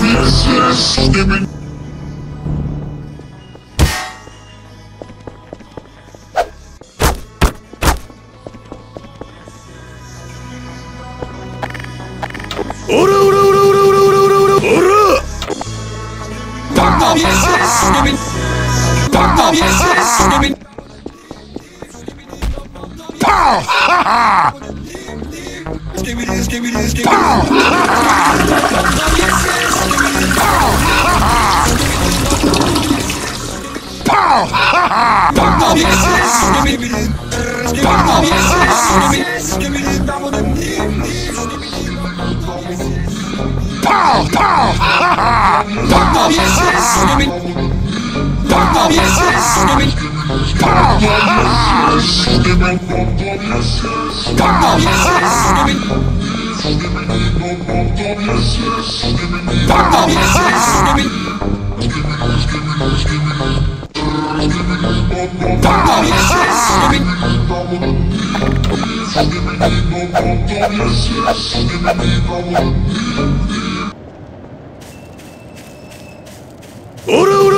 Yes, yes, yes, Ah! Pow! Pow! Pow! Pow! Pow! Pow! Pow! Pow! Pow! Oh, no, no.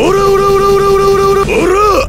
おらおらおらおらおらおらおらおらおら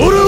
俺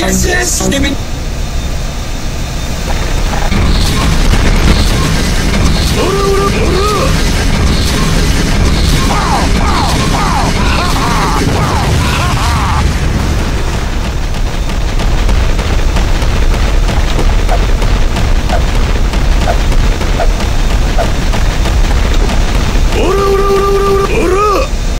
yes, yes.